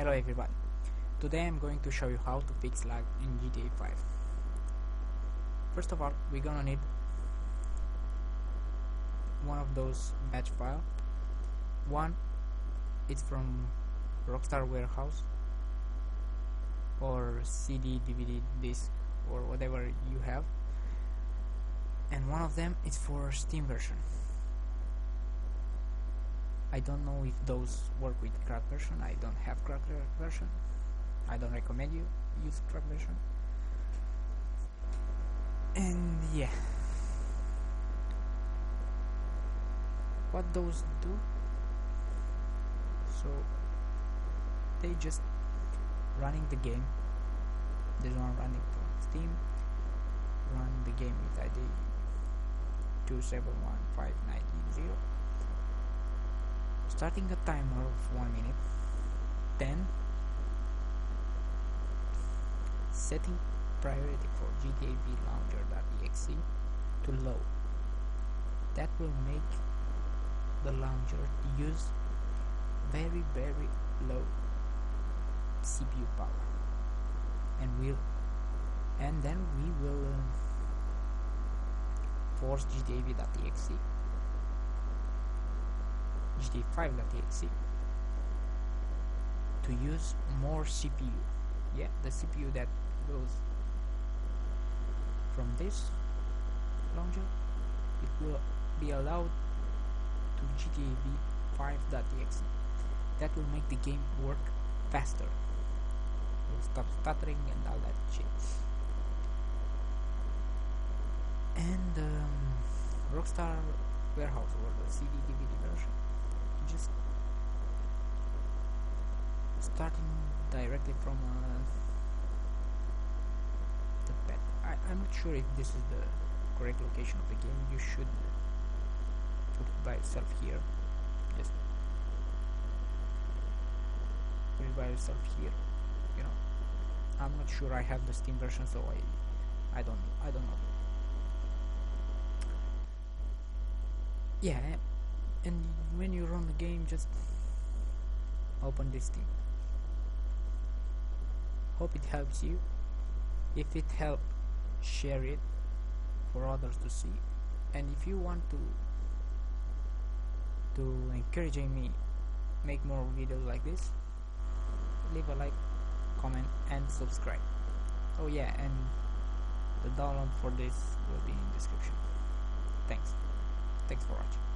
Hello everybody. Today I'm going to show you how to fix lag in GTA 5. First of all, we're gonna need one of those batch file. One, it's from Rockstar Warehouse or CD, DVD, disc or whatever you have. And one of them is for Steam version. I don't know if those work with crack version. I don't have crack version. I don't recommend you use crack version. And yeah, what those do? So they just running the game. This one running from Steam. Run the game with ID 271590 starting a timer of 1 minute then setting priority for GTAV launcher.exe to low that will make the launcher use very very low CPU power. And will and then we will uh, force GTAV.exe HD5.exe to use more CPU yeah the CPU that goes from this launcher it will be allowed to GTAB 5.exe that will make the game work faster. It will stop stuttering and all that shit. And um, Rockstar Warehouse or the CD DVD version just starting directly from uh, the bed. I, I'm not sure if this is the correct location of the game. You should put it by itself here. Just put it by itself here. You know, I'm not sure. I have the Steam version, so I I don't I don't know. Yeah, and when you run the game just open this thing. Hope it helps you. If it helped share it for others to see. And if you want to to encouraging me make more videos like this leave a like comment and subscribe. Oh yeah and the download for this will be in description. Thanks. Thanks for watching